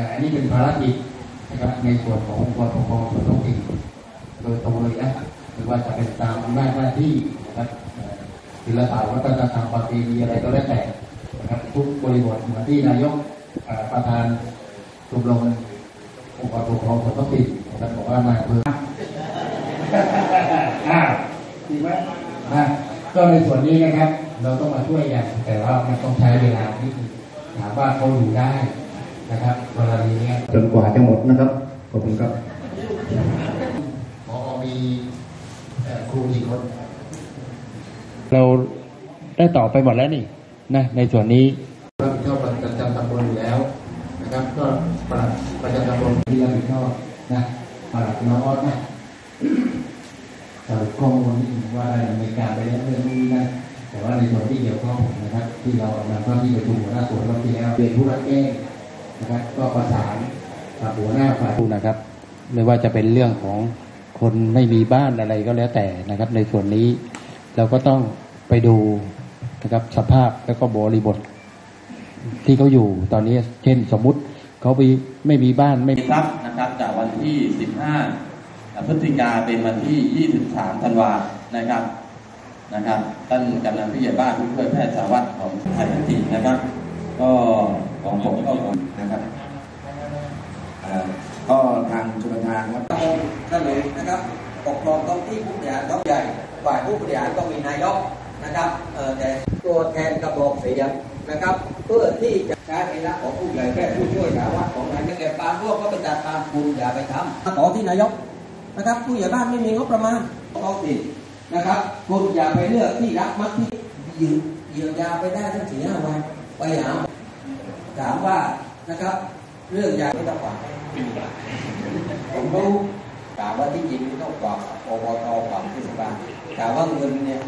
อันนี้เป็นภารกิจนะครับในส่วนขององค์กรปกครองส่วนท้องถิ่นโดยตรงเลยนะหรือว่าจะเป็นตามอำนาจหน้าที่นะครับเอ่อศิลปะวัฒนธรรมประเพณีอะไรก็แล้วแต่นะครับทุกบริบทเหมือนที่นายกประธานชมรมองค์กรปกครองส่วนท้องถิ่นนะครับอกว่านายอำเภออ่าดีไหมนะก็ในส่วนนี้นะครับ เราต้องมาช่วยกันแต่ว่ามันต้องใช้เวลาที่ถามว่าเขาอยู่ได้ นะครับกรณีเนี้ยจนกว่าจะหมดนะครับขอบคุณครับพอมีเอ่อครูกี่คนเราได้ตอบไปหมดแล้วนี่นะในส่วนนี้รับผิดชอบประจำตำบลอยู่แล้วนะครับ ก็ปลัดประจำตำบลที่รับผิดชอบนะปลัดน้องออสนะสรุปข้อมูลนิดนึงว่าได้ดำเนินการไปแล้วเรื่องนี้นะแต่ว่าในส่วนที่เกี่ยวข้องนะครับ ที่เรานำเข้าที่ประชุมหัวหน้าส่วนรอบที่แล้วเป็นผู้รับแจ้ง นะครับ ก็ประสานกับหัวหน้าฝ่ายดูนะครับ ไม่ว่าจะเป็นเรื่องของคนไม่มีบ้านอะไรก็แล้วแต่นะครับ ในส่วนนี้เราก็ต้องไปดูนะครับสภาพแล้วก็บริบท ที่เขาอยู่ตอนนี้เช่นสมมุติเขาไปไม่มีบ้านไม่ครับนะครับ จากวันที่ 15พฤศจิกาเป็นวันที่ 23ธันวานะครับนะครับท่านกำนันผู้ใหญ่บ้านผู้ช่วยแพทย์สารวัตรของไทยทันทีนะครับ ก็ของผมก็ผม นะครับเอ่อก็ทาง ชลประทานครับท่านเลยนะครับปกครองท้องที่ผู้บริหารท้องใหญ่ฝ่ายผู้บริหารต้องมีนายกนะครับเอ่อแต่ตัวแทนกระบอกเสียงนะครับ เพื่อที่จะใช้เอกลักษณ์ของผู้ใหญ่แพทย์ผู้ช่วยสารวัตรของนายกเก็บปานร่วมก็เป็นการตามคุณอย่าไปทำขอที่นายกนะครับผู้ใหญ่บ้านไม่มีงบประมาณท้องถิ่นนะครับคุณอย่าไปเลือกที่รักมักที่ยืนเยียวยาไปได้ทั้งสี่ห้าวันไปหาถามว่านะครับ เรื่องยาไม่ต้องฝากผมรู้ถามว่า ที่จริงต้องฝาอบตกว่าเทศบาลแต่ว่าเงินเนี่ย